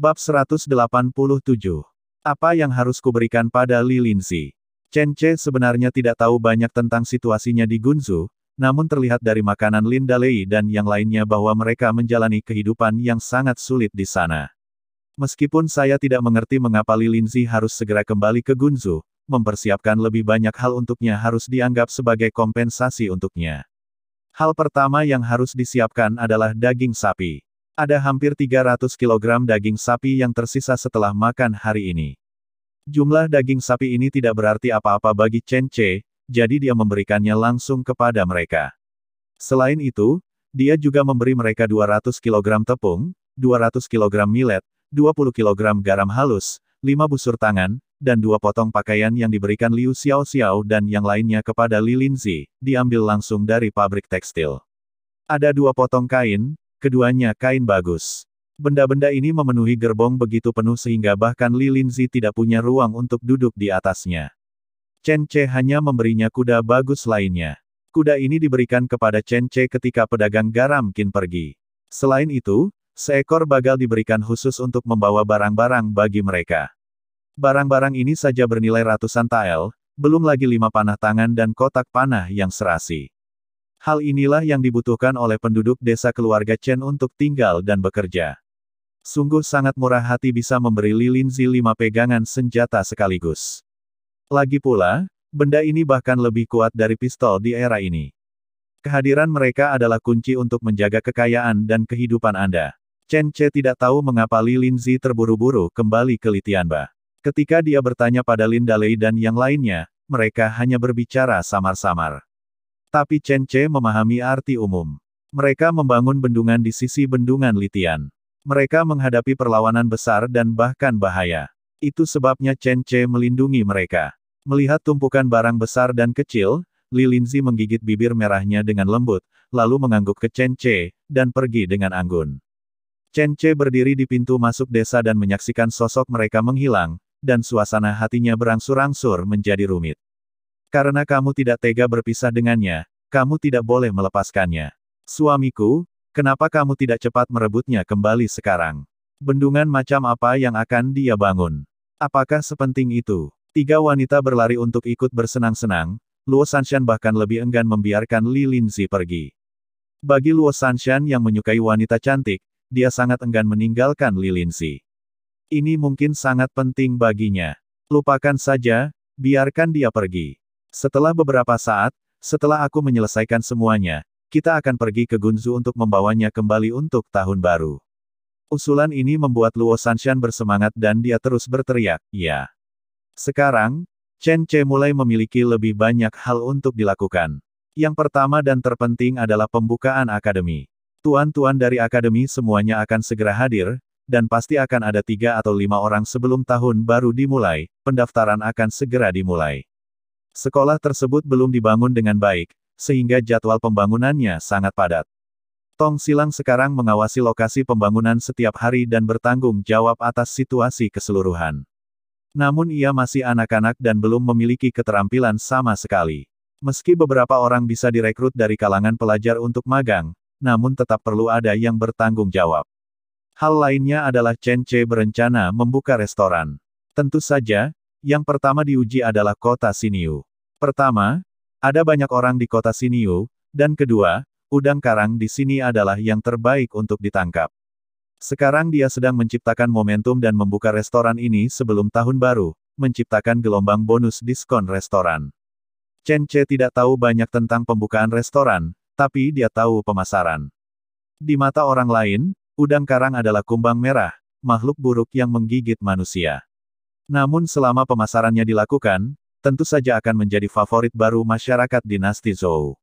Bab 187. Apa yang harus kuberikan pada Li Linzi? Chen Che sebenarnya tidak tahu banyak tentang situasinya di Gunzu, namun terlihat dari makanan Lin Dalei dan yang lainnya bahwa mereka menjalani kehidupan yang sangat sulit di sana. Meskipun saya tidak mengerti mengapa Li Linzi harus segera kembali ke Gunzu, mempersiapkan lebih banyak hal untuknya harus dianggap sebagai kompensasi untuknya. Hal pertama yang harus disiapkan adalah daging sapi. Ada hampir 300 kg daging sapi yang tersisa setelah makan hari ini. Jumlah daging sapi ini tidak berarti apa-apa bagi Chen Che, jadi dia memberikannya langsung kepada mereka. Selain itu, dia juga memberi mereka 200 kg tepung, 200 kg millet, 20 kg garam halus, 5 busur tangan, dan dua potong pakaian yang diberikan Liu Xiao Xiao dan yang lainnya kepada Li Linzi, diambil langsung dari pabrik tekstil. Ada dua potong kain, Keduanya kain bagus. Benda-benda ini memenuhi gerbong begitu penuh sehingga bahkan Li Linzi tidak punya ruang untuk duduk di atasnya. Chen Che hanya memberinya kuda bagus lainnya. Kuda ini diberikan kepada Chen Che ketika pedagang garam Qin pergi. Selain itu, seekor bagal diberikan khusus untuk membawa barang-barang bagi mereka. Barang-barang ini saja bernilai ratusan tael, belum lagi lima panah tangan dan kotak panah yang serasi. Hal inilah yang dibutuhkan oleh penduduk desa keluarga Chen untuk tinggal dan bekerja. Sungguh sangat murah hati bisa memberi Lilin Zi lima pegangan senjata sekaligus. Lagi pula, benda ini bahkan lebih kuat dari pistol di era ini. Kehadiran mereka adalah kunci untuk menjaga kekayaan dan kehidupan Anda. Chen Che tidak tahu mengapa Li Linzi terburu-buru kembali ke Litianba. Ketika dia bertanya pada Lin Dalei dan yang lainnya, mereka hanya berbicara samar-samar. Tapi Chen Che memahami arti umum. Mereka membangun bendungan di sisi bendungan Litian. Mereka menghadapi perlawanan besar dan bahkan bahaya. Itu sebabnya Chen Che melindungi mereka. Melihat tumpukan barang besar dan kecil, Li Linzi menggigit bibir merahnya dengan lembut, lalu mengangguk ke Chen Che, dan pergi dengan anggun. Chen Che berdiri di pintu masuk desa dan menyaksikan sosok mereka menghilang, dan suasana hatinya berangsur-angsur menjadi rumit. Karena kamu tidak tega berpisah dengannya, kamu tidak boleh melepaskannya. Suamiku, kenapa kamu tidak cepat merebutnya kembali sekarang? Bendungan macam apa yang akan dia bangun? Apakah sepenting itu? Tiga wanita berlari untuk ikut bersenang-senang, Luo Sanshan bahkan lebih enggan membiarkan Li Linzi pergi. Bagi Luo Sanshan yang menyukai wanita cantik, dia sangat enggan meninggalkan Li Linzi. Ini mungkin sangat penting baginya. Lupakan saja, biarkan dia pergi. Setelah beberapa saat, setelah aku menyelesaikan semuanya, kita akan pergi ke Gunzu untuk membawanya kembali untuk tahun baru. Usulan ini membuat Luo Sanshan bersemangat dan dia terus berteriak, ya. Sekarang, Chen Che mulai memiliki lebih banyak hal untuk dilakukan. Yang pertama dan terpenting adalah pembukaan akademi. Tuan-tuan dari akademi semuanya akan segera hadir, dan pasti akan ada tiga atau lima orang sebelum tahun baru dimulai, pendaftaran akan segera dimulai. Sekolah tersebut belum dibangun dengan baik, sehingga jadwal pembangunannya sangat padat. Tong Silang sekarang mengawasi lokasi pembangunan setiap hari dan bertanggung jawab atas situasi keseluruhan. Namun ia masih anak-anak dan belum memiliki keterampilan sama sekali. Meski beberapa orang bisa direkrut dari kalangan pelajar untuk magang, namun tetap perlu ada yang bertanggung jawab. Hal lainnya adalah Chen Che berencana membuka restoran. Tentu saja, yang pertama diuji adalah kota Siniu. Pertama, ada banyak orang di kota Siniu, dan kedua, udang karang di sini adalah yang terbaik untuk ditangkap. Sekarang dia sedang menciptakan momentum dan membuka restoran ini sebelum tahun baru, menciptakan gelombang bonus diskon restoran. Chen Che tidak tahu banyak tentang pembukaan restoran, tapi dia tahu pemasaran. Di mata orang lain, udang karang adalah kumbang merah, makhluk buruk yang menggigit manusia. Namun selama pemasarannya dilakukan, tentu saja akan menjadi favorit baru masyarakat dinasti Zhou.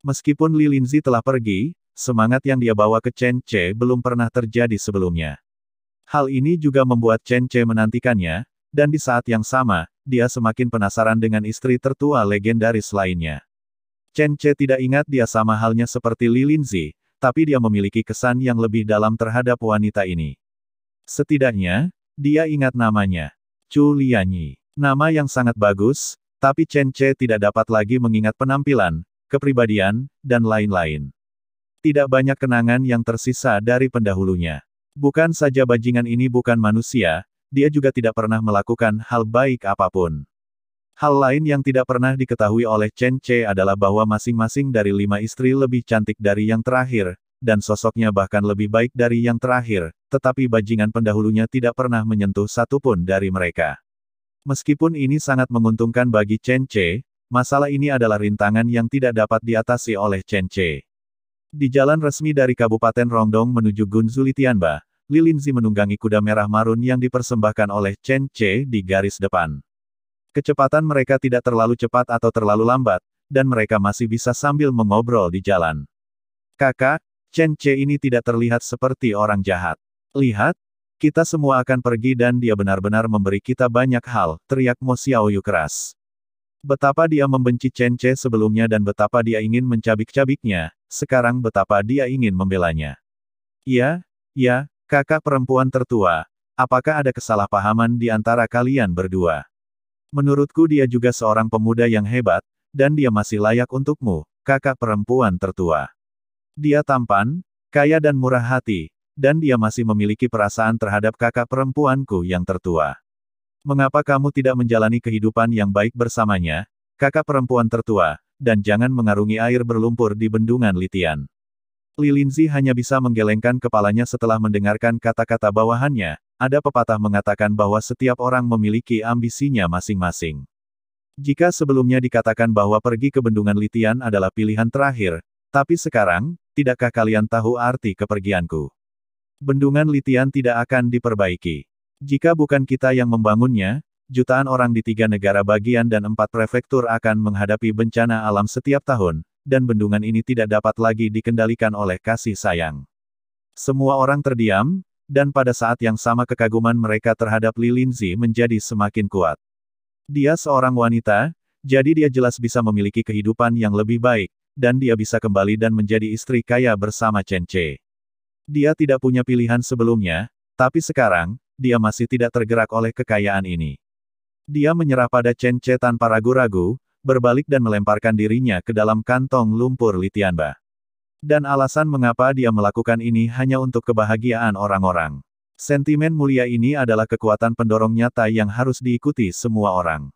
Meskipun Li Linzi telah pergi, semangat yang dia bawa ke Chen Che belum pernah terjadi sebelumnya. Hal ini juga membuat Chen Che menantikannya, dan di saat yang sama, dia semakin penasaran dengan istri tertua legendaris lainnya. Chen Che tidak ingat dia sama halnya seperti Li Linzi, tapi dia memiliki kesan yang lebih dalam terhadap wanita ini. Setidaknya, dia ingat namanya. Chu Lianyi. Nama yang sangat bagus, tapi Chen Che tidak dapat lagi mengingat penampilan, kepribadian, dan lain-lain. Tidak banyak kenangan yang tersisa dari pendahulunya. Bukan saja bajingan ini bukan manusia, dia juga tidak pernah melakukan hal baik apa pun. Hal lain yang tidak pernah diketahui oleh Chen Che adalah bahwa masing-masing dari lima istri lebih cantik dari yang terakhir, dan sosoknya bahkan lebih baik dari yang terakhir, tetapi bajingan pendahulunya tidak pernah menyentuh satupun dari mereka. Meskipun ini sangat menguntungkan bagi Chen Che, masalah ini adalah rintangan yang tidak dapat diatasi oleh Chen Che. Di jalan resmi dari Kabupaten Rongdong menuju Gunzu Litianba, Lilinzi menunggangi kuda merah marun yang dipersembahkan oleh Chen Che di garis depan. Kecepatan mereka tidak terlalu cepat atau terlalu lambat, dan mereka masih bisa sambil mengobrol di jalan. Kakak, Chen Che ini tidak terlihat seperti orang jahat. Lihat, kita semua akan pergi dan dia benar-benar memberi kita banyak hal, teriak Mo Xiaoyu keras. Betapa dia membenci Chen Che sebelumnya dan betapa dia ingin mencabik-cabiknya, sekarang betapa dia ingin membelanya. Ya, ya, kakak perempuan tertua, apakah ada kesalahpahaman di antara kalian berdua? Menurutku dia juga seorang pemuda yang hebat, dan dia masih layak untukmu, kakak perempuan tertua. Dia tampan, kaya dan murah hati, dan dia masih memiliki perasaan terhadap kakak perempuanku yang tertua. Mengapa kamu tidak menjalani kehidupan yang baik bersamanya, kakak perempuan tertua, dan jangan mengarungi air berlumpur di bendungan Litian? Lilinzi hanya bisa menggelengkan kepalanya setelah mendengarkan kata-kata bawahannya, ada pepatah mengatakan bahwa setiap orang memiliki ambisinya masing-masing. Jika sebelumnya dikatakan bahwa pergi ke bendungan Litian adalah pilihan terakhir, tapi sekarang, tidakkah kalian tahu arti kepergianku? Bendungan Litian tidak akan diperbaiki. Jika bukan kita yang membangunnya, jutaan orang di tiga negara bagian dan empat prefektur akan menghadapi bencana alam setiap tahun, dan bendungan ini tidak dapat lagi dikendalikan oleh kasih sayang. Semua orang terdiam, dan pada saat yang sama kekaguman mereka terhadap Li Linzi menjadi semakin kuat. Dia seorang wanita, jadi dia jelas bisa memiliki kehidupan yang lebih baik, dan dia bisa kembali dan menjadi istri kaya bersama Chen Che. Dia tidak punya pilihan sebelumnya, tapi sekarang, dia masih tidak tergerak oleh kekayaan ini. Dia menyerah pada Chen Che tanpa ragu-ragu, berbalik dan melemparkan dirinya ke dalam kantong lumpur Litianba. Dan alasan mengapa dia melakukan ini hanya untuk kebahagiaan orang-orang. Sentimen mulia ini adalah kekuatan pendorong nyata yang harus diikuti semua orang.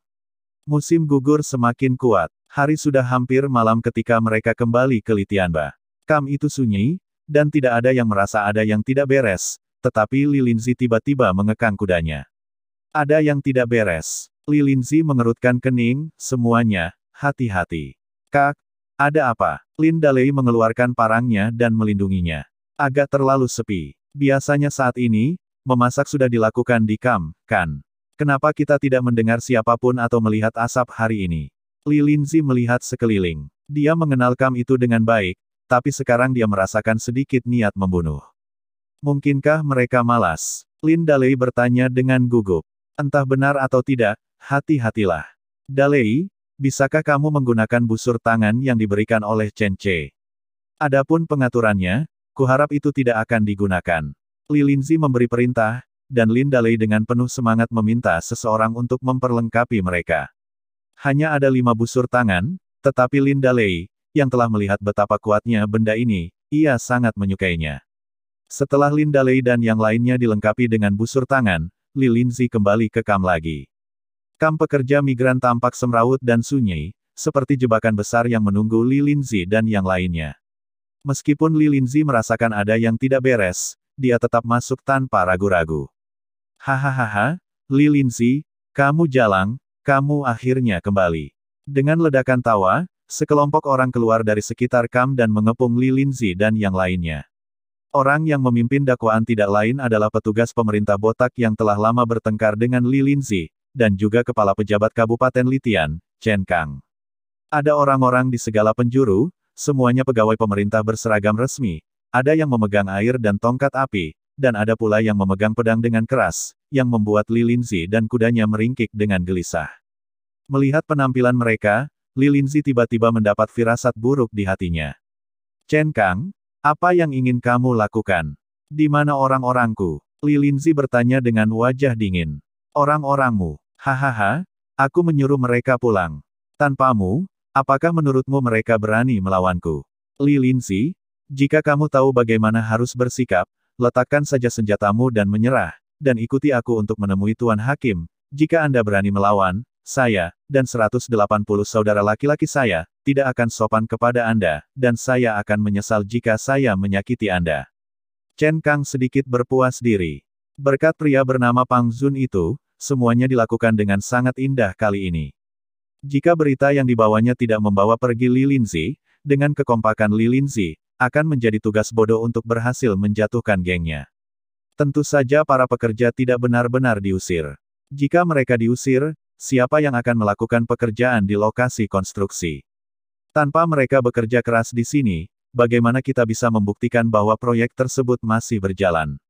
Musim gugur semakin kuat. Hari sudah hampir malam ketika mereka kembali ke Litianba. Kam itu sunyi, dan tidak ada yang merasa ada yang tidak beres, tetapi Lilinzi tiba-tiba mengekang kudanya. Ada yang tidak beres. Lilinzi mengerutkan kening, semuanya, hati-hati. Kak, ada apa? Lin Dalei mengeluarkan parangnya dan melindunginya. Agak terlalu sepi. Biasanya saat ini, memasak sudah dilakukan di kam, kan? Kenapa kita tidak mendengar siapa pun atau melihat asap hari ini? Li Linzi melihat sekeliling. Dia mengenal kam itu dengan baik, tapi sekarang dia merasakan sedikit niat membunuh. Mungkinkah mereka malas? Lin Dalei bertanya dengan gugup. Entah benar atau tidak, hati-hatilah. Dalei, Bisakah kamu menggunakan busur tangan yang diberikan oleh Chen Che? Adapun pengaturannya, kuharap itu tidak akan digunakan. Li Linzi memberi perintah, dan Lin Dalei dengan penuh semangat meminta seseorang untuk memperlengkapi mereka. Hanya ada lima busur tangan, tetapi Lin Dalei, yang telah melihat betapa kuatnya benda ini, ia sangat menyukainya. Setelah Lin Dalei dan yang lainnya dilengkapi dengan busur tangan, Li Linzi kembali ke kam lagi. Kam pekerja migran tampak semrawut dan sunyi, seperti jebakan besar yang menunggu Li Linzi dan yang lainnya. Meskipun Li Linzi merasakan ada yang tidak beres, dia tetap masuk tanpa ragu-ragu. Hahaha, Li Linzi, kamu jalang, kamu akhirnya kembali. Dengan ledakan tawa, sekelompok orang keluar dari sekitar Kam dan mengepung Li Linzi dan yang lainnya. Orang yang memimpin dakwaan tidak lain adalah petugas pemerintah botak yang telah lama bertengkar dengan Li Linzi, dan juga kepala pejabat Kabupaten Litian, Chen Kang. Ada orang-orang di segala penjuru, semuanya pegawai pemerintah berseragam resmi, ada yang memegang air dan tongkat api, dan ada pula yang memegang pedang dengan keras, yang membuat Li Linzi dan kudanya meringkik dengan gelisah. Melihat penampilan mereka, Li Linzi tiba-tiba mendapat firasat buruk di hatinya. Chen Kang, apa yang ingin kamu lakukan? Di mana orang-orangku? Li Linzi bertanya dengan wajah dingin. Orang-orangmu. Hahaha, aku menyuruh mereka pulang. Tanpamu, apakah menurutmu mereka berani melawanku? Li Linzi, jika kamu tahu bagaimana harus bersikap, letakkan saja senjatamu dan menyerah, dan ikuti aku untuk menemui Tuan Hakim. Jika Anda berani melawan, saya, dan 180 saudara laki-laki saya, tidak akan sopan kepada Anda, dan saya akan menyesal jika saya menyakiti Anda. Chen Kang sedikit berpuas diri. Berkat pria bernama Pang Zun itu, semuanya dilakukan dengan sangat indah kali ini. Jika berita yang dibawanya tidak membawa pergi Li Linzi, dengan kekompakan Li Linzi, akan menjadi tugas bodoh untuk berhasil menjatuhkan gengnya. Tentu saja para pekerja tidak benar-benar diusir. Jika mereka diusir, siapa yang akan melakukan pekerjaan di lokasi konstruksi? Tanpa mereka bekerja keras di sini, bagaimana kita bisa membuktikan bahwa proyek tersebut masih berjalan?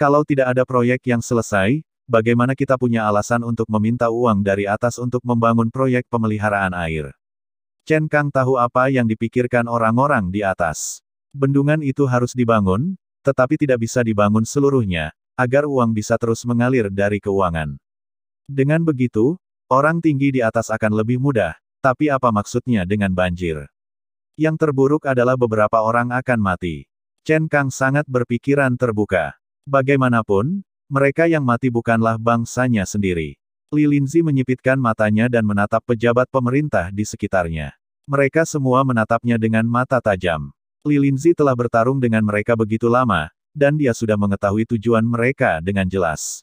Kalau tidak ada proyek yang selesai, bagaimana kita punya alasan untuk meminta uang dari atas untuk membangun proyek pemeliharaan air? Chen Kang tahu apa yang dipikirkan orang-orang di atas. Bendungan itu harus dibangun, tetapi tidak bisa dibangun seluruhnya, agar uang bisa terus mengalir dari keuangan. Dengan begitu, orang tinggi di atas akan lebih mudah, tapi apa maksudnya dengan banjir? Yang terburuk adalah beberapa orang akan mati. Chen Kang sangat berpikiran terbuka. Bagaimanapun, mereka yang mati bukanlah bangsanya sendiri. Li Linzi menyipitkan matanya dan menatap pejabat pemerintah di sekitarnya. Mereka semua menatapnya dengan mata tajam. Li Linzi telah bertarung dengan mereka begitu lama, dan dia sudah mengetahui tujuan mereka dengan jelas.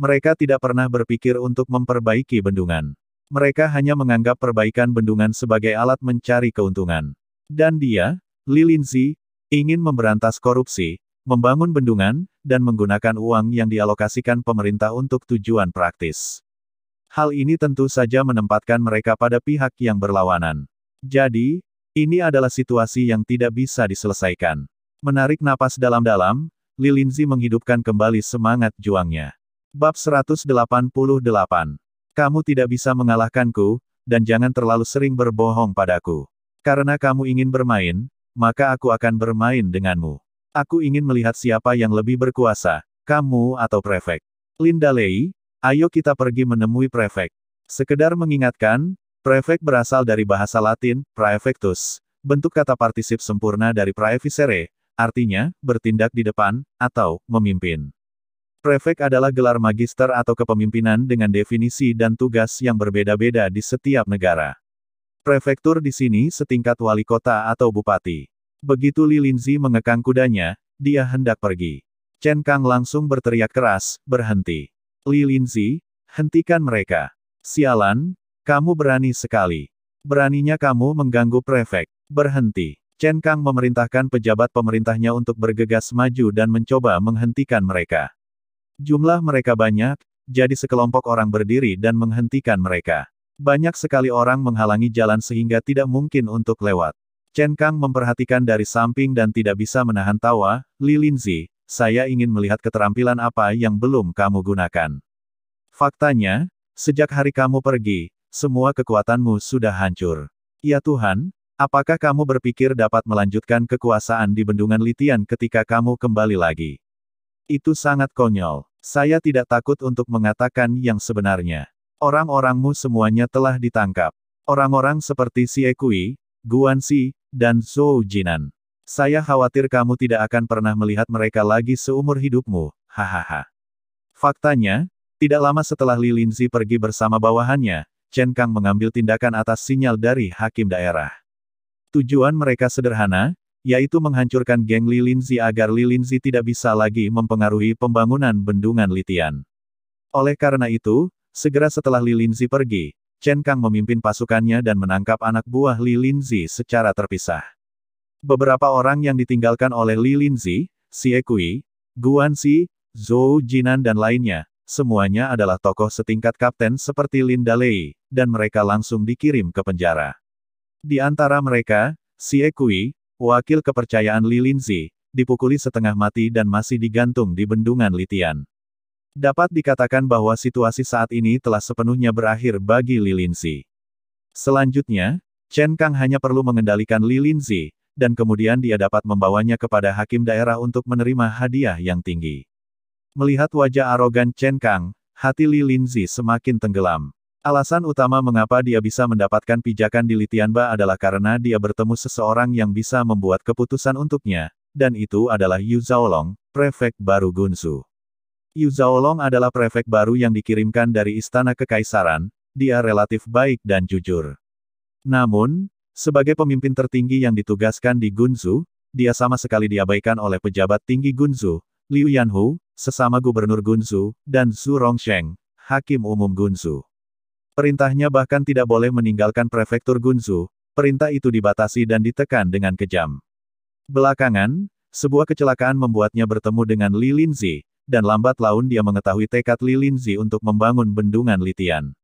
Mereka tidak pernah berpikir untuk memperbaiki bendungan. Mereka hanya menganggap perbaikan bendungan sebagai alat mencari keuntungan. Dan dia, Li Linzi, ingin memberantas korupsi, membangun bendungan, dan menggunakan uang yang dialokasikan pemerintah untuk tujuan praktis. Hal ini tentu saja menempatkan mereka pada pihak yang berlawanan. Jadi, ini adalah situasi yang tidak bisa diselesaikan. Menarik napas dalam-dalam, Li Linzi menghidupkan kembali semangat juangnya. Bab 188. Kamu tidak bisa mengalahkanku, dan jangan terlalu sering berbohong padaku. Karena kamu ingin bermain, maka aku akan bermain denganmu. Aku ingin melihat siapa yang lebih berkuasa, kamu atau prefek. Linda Lei, ayo kita pergi menemui prefek. Sekedar mengingatkan, Prefek berasal dari bahasa Latin, praefectus, bentuk kata partisip sempurna dari praeficere, artinya, bertindak di depan, atau, memimpin. Prefek adalah gelar magister atau kepemimpinan dengan definisi dan tugas yang berbeda-beda di setiap negara. Prefektur di sini setingkat wali kota atau bupati. Begitu Li Linzi mengekang kudanya, dia hendak pergi. Chen Kang langsung berteriak keras, berhenti. Li Linzi, hentikan mereka. Sialan, kamu berani sekali. Beraninya kamu mengganggu prefek. Berhenti. Chen Kang memerintahkan pejabat pemerintahnya untuk bergegas maju dan mencoba menghentikan mereka. Jumlah mereka banyak, jadi sekelompok orang berdiri dan menghentikan mereka. Banyak sekali orang menghalangi jalan sehingga tidak mungkin untuk lewat. Chen Kang memperhatikan dari samping dan tidak bisa menahan tawa, Li Linzi, saya ingin melihat keterampilan apa yang belum kamu gunakan. Faktanya, sejak hari kamu pergi, semua kekuatanmu sudah hancur. Ya Tuhan, apakah kamu berpikir dapat melanjutkan kekuasaan di bendungan Litian ketika kamu kembali lagi? Itu sangat konyol. Saya tidak takut untuk mengatakan yang sebenarnya. Orang-orangmu semuanya telah ditangkap. Orang-orang seperti Si Ekui, Guan Si, dan Zhou Jinan. Saya khawatir kamu tidak akan pernah melihat mereka lagi seumur hidupmu, hahaha. Faktanya, tidak lama setelah Li Linzi pergi bersama bawahannya, Chen Kang mengambil tindakan atas sinyal dari hakim daerah. Tujuan mereka sederhana, yaitu menghancurkan geng Li Linzi agar Li Linzi tidak bisa lagi mempengaruhi pembangunan bendungan Litian. Oleh karena itu, segera setelah Li Linzi pergi, Chen Kang memimpin pasukannya dan menangkap anak buah Li Linzi secara terpisah. Beberapa orang yang ditinggalkan oleh Li Linzi, Xie Kui, Guan Xi, Zhou Jinan dan lainnya, semuanya adalah tokoh setingkat kapten seperti Lin Dalei, dan mereka langsung dikirim ke penjara. Di antara mereka, Xie Kui, wakil kepercayaan Li Linzi, dipukuli setengah mati dan masih digantung di bendungan Litian. Dapat dikatakan bahwa situasi saat ini telah sepenuhnya berakhir bagi Li Linzi. Selanjutnya, Chen Kang hanya perlu mengendalikan Li Linzi, dan kemudian dia dapat membawanya kepada hakim daerah untuk menerima hadiah yang tinggi. Melihat wajah arogan Chen Kang, hati Li Linzi semakin tenggelam. Alasan utama mengapa dia bisa mendapatkan pijakan di Litianba adalah karena dia bertemu seseorang yang bisa membuat keputusan untuknya, dan itu adalah Yu Zhaolong, prefek baru Gunsu. Yu Zhaolong adalah prefek baru yang dikirimkan dari Istana Kekaisaran, dia relatif baik dan jujur. Namun, sebagai pemimpin tertinggi yang ditugaskan di Gunsu, dia sama sekali diabaikan oleh pejabat tinggi Gunsu, Liu Yanhu, sesama gubernur Gunsu, dan Zhu Rongsheng, hakim umum Gunsu. Perintahnya bahkan tidak boleh meninggalkan prefektur Gunsu, perintah itu dibatasi dan ditekan dengan kejam. Belakangan, sebuah kecelakaan membuatnya bertemu dengan Li Linzi, dan lambat laun dia mengetahui tekad Li Linzi untuk membangun bendungan Litian.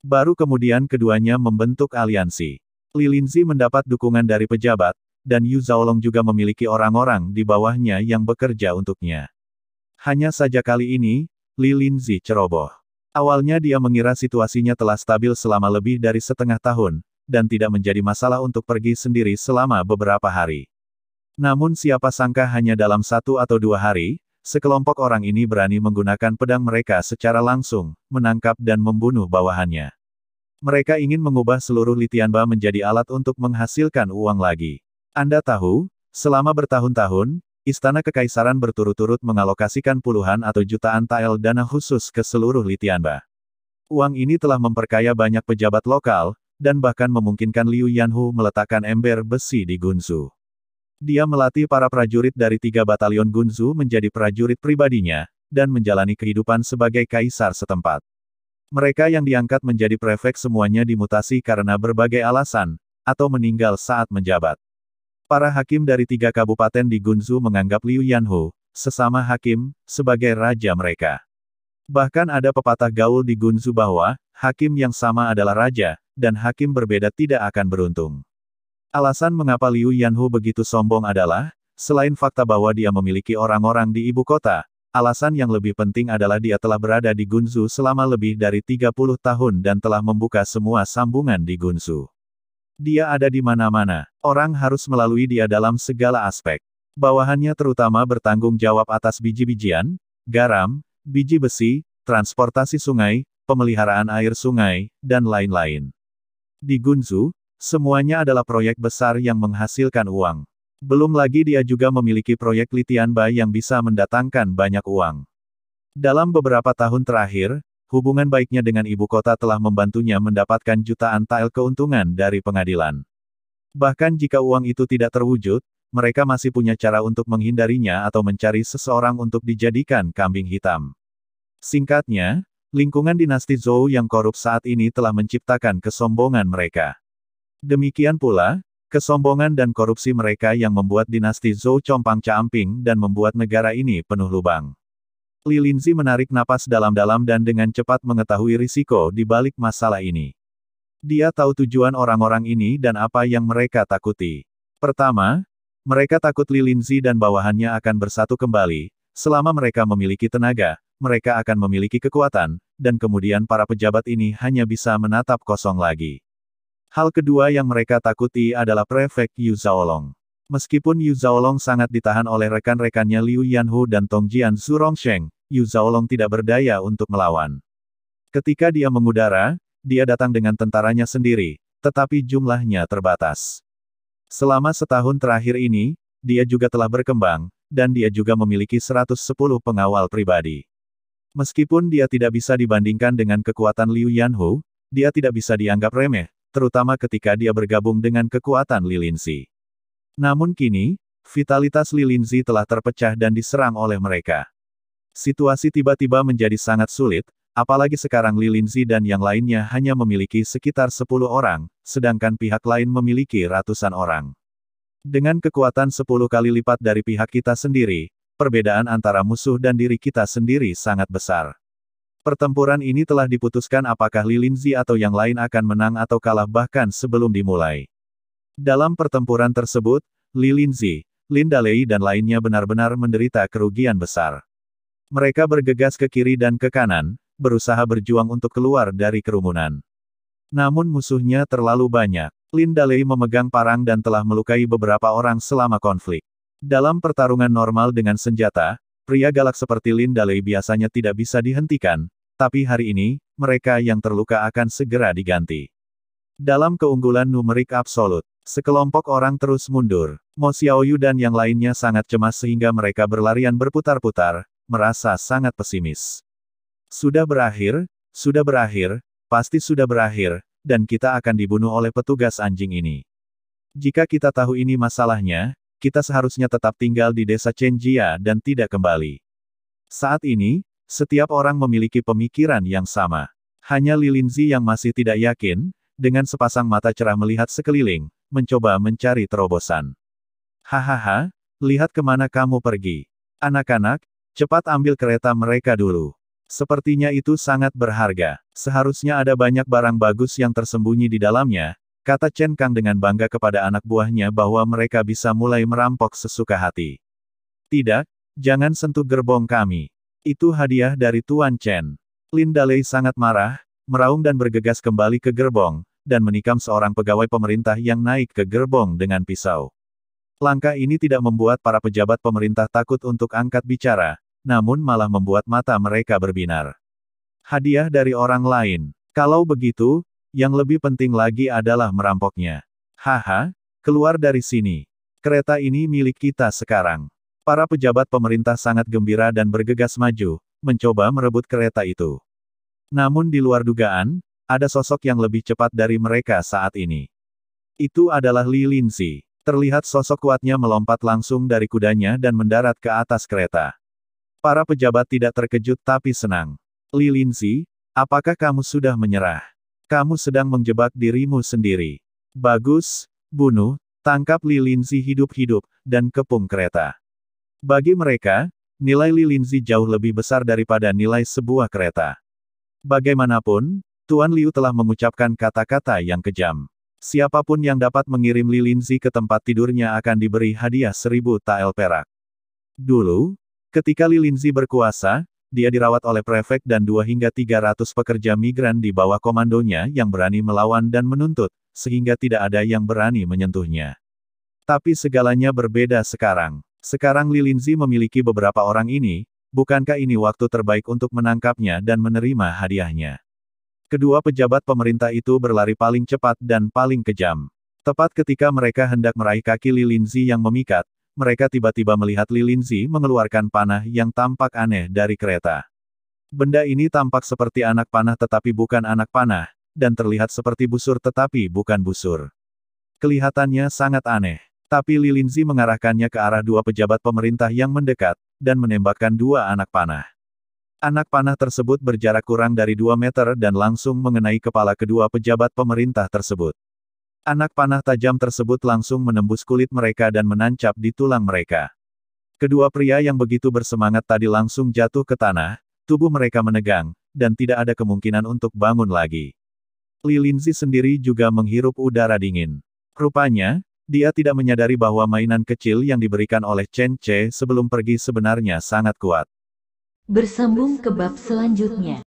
Baru kemudian keduanya membentuk aliansi. Li Linzi mendapat dukungan dari pejabat, dan Yu Zhaolong juga memiliki orang-orang di bawahnya yang bekerja untuknya. Hanya saja kali ini, Li Linzi ceroboh. Awalnya dia mengira situasinya telah stabil selama lebih dari setengah tahun, dan tidak menjadi masalah untuk pergi sendiri selama beberapa hari. Namun siapa sangka hanya dalam satu atau dua hari, sekelompok orang ini berani menggunakan pedang mereka secara langsung, menangkap dan membunuh bawahannya. Mereka ingin mengubah seluruh Litianba menjadi alat untuk menghasilkan uang lagi. Anda tahu, selama bertahun-tahun, Istana Kekaisaran berturut-turut mengalokasikan puluhan atau jutaan tael dana khusus ke seluruh Litianba. Uang ini telah memperkaya banyak pejabat lokal, dan bahkan memungkinkan Liu Yanhu meletakkan ember besi di Gunzu. Dia melatih para prajurit dari tiga batalion Gunzu menjadi prajurit pribadinya, dan menjalani kehidupan sebagai kaisar setempat. Mereka yang diangkat menjadi prefek semuanya dimutasi karena berbagai alasan, atau meninggal saat menjabat. Para hakim dari tiga kabupaten di Gunzu menganggap Liu Yanhu, sesama hakim, sebagai raja mereka. Bahkan ada pepatah gaul di Gunzu bahwa, hakim yang sama adalah raja, dan hakim berbeda tidak akan beruntung. Alasan mengapa Liu Yanhu begitu sombong adalah, selain fakta bahwa dia memiliki orang-orang di ibu kota, alasan yang lebih penting adalah dia telah berada di Gunzu selama lebih dari 30 tahun dan telah membuka semua sambungan di Gunzu. Dia ada di mana-mana. Orang harus melalui dia dalam segala aspek. Bawahannya terutama bertanggung jawab atas biji-bijian, garam, biji besi, transportasi sungai, pemeliharaan air sungai, dan lain-lain. Di Gunzu, semuanya adalah proyek besar yang menghasilkan uang. Belum lagi dia juga memiliki proyek Litianba yang bisa mendatangkan banyak uang. Dalam beberapa tahun terakhir, hubungan baiknya dengan ibu kota telah membantunya mendapatkan jutaan tael keuntungan dari pengadilan. Bahkan jika uang itu tidak terwujud, mereka masih punya cara untuk menghindarinya atau mencari seseorang untuk dijadikan kambing hitam. Singkatnya, lingkungan dinasti Zhou yang korup saat ini telah menciptakan kesombongan mereka. Demikian pula, kesombongan dan korupsi mereka yang membuat dinasti Zhou compang-camping dan membuat negara ini penuh lubang. Li Linzi menarik napas dalam-dalam dan dengan cepat mengetahui risiko di balik masalah ini. Dia tahu tujuan orang-orang ini dan apa yang mereka takuti. Pertama, mereka takut Li Linzi dan bawahannya akan bersatu kembali, selama mereka memiliki tenaga, mereka akan memiliki kekuatan, dan kemudian para pejabat ini hanya bisa menatap kosong lagi. Hal kedua yang mereka takuti adalah prefek Yu Zhaolong. Meskipun Yu Zhaolong sangat ditahan oleh rekan-rekannya Liu Yanhu dan Tongjian Zurongsheng, Yu Zhaolong tidak berdaya untuk melawan. Ketika dia mengudara, dia datang dengan tentaranya sendiri, tetapi jumlahnya terbatas. Selama setahun terakhir ini, dia juga telah berkembang, dan dia juga memiliki 110 pengawal pribadi. Meskipun dia tidak bisa dibandingkan dengan kekuatan Liu Yanhu, dia tidak bisa dianggap remeh, terutama ketika dia bergabung dengan kekuatan Lilinzi. Namun kini, vitalitas Lilinzi telah terpecah dan diserang oleh mereka. Situasi tiba-tiba menjadi sangat sulit, apalagi sekarang Li Linzi dan yang lainnya hanya memiliki sekitar 10 orang, sedangkan pihak lain memiliki ratusan orang. Dengan kekuatan 10 kali lipat dari pihak kita sendiri, perbedaan antara musuh dan diri kita sendiri sangat besar. Pertempuran ini telah diputuskan apakah Li Linzi atau yang lain akan menang atau kalah bahkan sebelum dimulai. Dalam pertempuran tersebut, Li Linzi, Linda Lei dan lainnya benar-benar menderita kerugian besar. Mereka bergegas ke kiri dan ke kanan, berusaha berjuang untuk keluar dari kerumunan. Namun musuhnya terlalu banyak. Lin Dalei memegang parang dan telah melukai beberapa orang selama konflik. Dalam pertarungan normal dengan senjata, pria galak seperti Lin Dalei biasanya tidak bisa dihentikan, tapi hari ini, mereka yang terluka akan segera diganti. Dalam keunggulan numerik absolut, Sekelompok orang terus mundur. Mo Xiaoyu dan yang lainnya sangat cemas sehingga mereka berlarian berputar-putar, merasa sangat pesimis. Sudah berakhir, sudah berakhir, pasti sudah berakhir, dan kita akan dibunuh oleh petugas anjing ini. Jika kita tahu ini masalahnya, kita seharusnya tetap tinggal di desa Chenjia dan tidak kembali. Saat ini, setiap orang memiliki pemikiran yang sama. Hanya Lilinzi yang masih tidak yakin, dengan sepasang mata cerah melihat sekeliling, mencoba mencari terobosan. Hahaha, lihat ke mana kamu pergi. Anak-anak, cepat ambil kereta mereka dulu. Sepertinya itu sangat berharga. Seharusnya ada banyak barang bagus yang tersembunyi di dalamnya, kata Chen Kang dengan bangga kepada anak buahnya bahwa mereka bisa mulai merampok sesuka hati. Tidak, jangan sentuh gerbong kami. Itu hadiah dari Tuan Chen. Lin Dalei sangat marah, meraung dan bergegas kembali ke gerbong, dan menikam seorang pegawai pemerintah yang naik ke gerbong dengan pisau. Langkah ini tidak membuat para pejabat pemerintah takut untuk angkat bicara, namun malah membuat mata mereka berbinar. Hadiah dari orang lain. Kalau begitu, yang lebih penting lagi adalah merampoknya. Haha, keluar dari sini. Kereta ini milik kita sekarang. Para pejabat pemerintah sangat gembira dan bergegas maju, mencoba merebut kereta itu. Namun di luar dugaan, ada sosok yang lebih cepat dari mereka saat ini. Itu adalah Li Linzi. Terlihat sosok kuatnya melompat langsung dari kudanya dan mendarat ke atas kereta. Para pejabat tidak terkejut tapi senang. Li Linzi, apakah kamu sudah menyerah? Kamu sedang menjebak dirimu sendiri. Bagus, bunuh, tangkap Li Linzi hidup-hidup, dan kepung kereta. Bagi mereka, nilai Li Linzi jauh lebih besar daripada nilai sebuah kereta. Bagaimanapun, Tuan Liu telah mengucapkan kata-kata yang kejam. Siapa pun yang dapat mengirim Li Linzi ke tempat tidurnya akan diberi hadiah seribu tael perak. Dulu, ketika Li Linzi berkuasa, dia dirawat oleh prefek dan dua hingga tiga ratus pekerja migran di bawah komandonya yang berani melawan dan menuntut, sehingga tidak ada yang berani menyentuhnya. Tapi segalanya berbeda sekarang. Sekarang Li Linzi memiliki beberapa orang ini, bukankah ini waktu terbaik untuk menangkapnya dan menerima hadiahnya? Kedua pejabat pemerintah itu berlari paling cepat dan paling kejam. Tepat ketika mereka hendak meraih kaki Lilinzi yang memikat, mereka tiba-tiba melihat Lilinzi mengeluarkan panah yang tampak aneh dari kereta. Benda ini tampak seperti anak panah tetapi bukan anak panah, dan terlihat seperti busur tetapi bukan busur. Kelihatannya sangat aneh. Tapi Lilinzi mengarahkannya ke arah dua pejabat pemerintah yang mendekat, dan menembakkan dua anak panah. Anak panah tersebut berjarak kurang dari 2 meter dan langsung mengenai kepala kedua pejabat pemerintah tersebut. Anak panah tajam tersebut langsung menembus kulit mereka dan menancap di tulang mereka. Kedua pria yang begitu bersemangat tadi langsung jatuh ke tanah, tubuh mereka menegang, dan tidak ada kemungkinan untuk bangun lagi. Li Linzi sendiri juga menghirup udara dingin. Rupanya, dia tidak menyadari bahwa mainan kecil yang diberikan oleh Chen Che sebelum pergi sebenarnya sangat kuat. Bersambung ke bab selanjutnya.